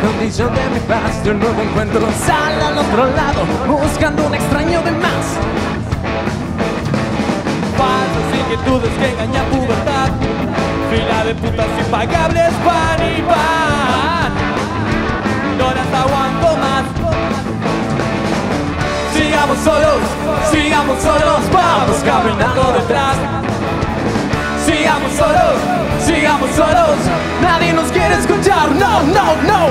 condición de mi paz de un nuevo encuentro. Sal al otro lado buscando un extraño de más. Falsas inquietudes que engañan pubertad Fila de putas impagables pan y pan. No las aguanto más. Sigamos solos, sigamos solos Vamos caminando detrás. Sigamos solos, sigamos solos escuchar no no no.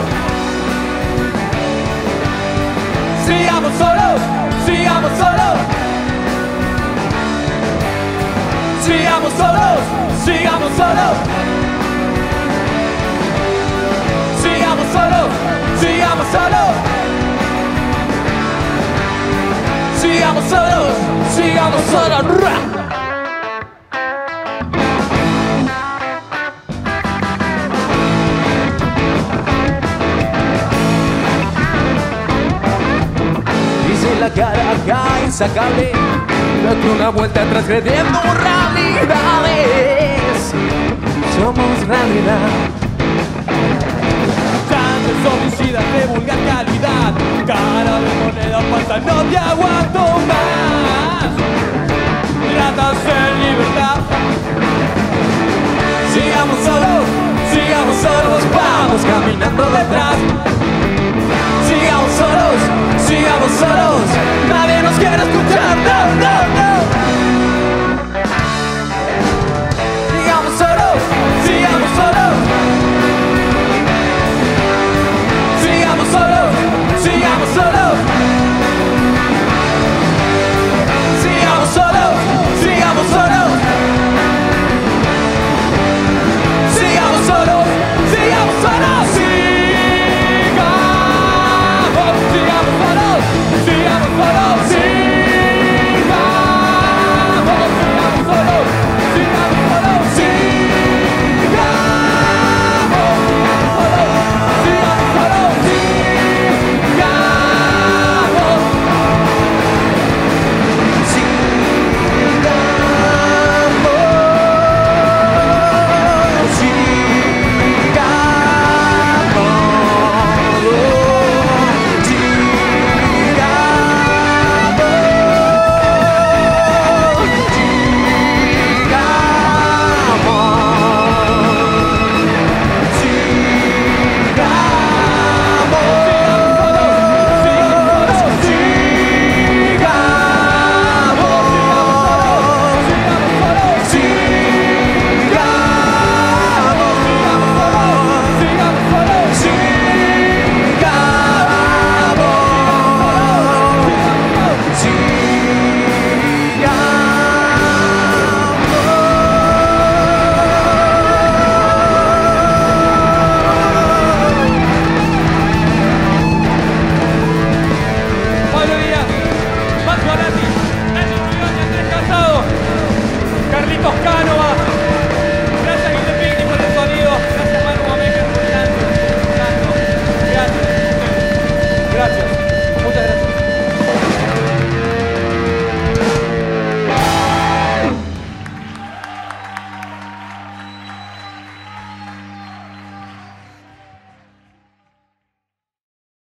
Sigamos solos, sigamos solos. Sigamos solos, sigamos solos. Sigamos solos, sigamos solos. Sigamos solos, sigamos solos acá insacable Date una vuelta atrás creyendo realidades. Somos realidad. Chances homicidas de vulgar calidad Cara de moneda falsa, no te aguanto más. Ratas en libertad. Sigamos solos, sigamos solos Vamos caminando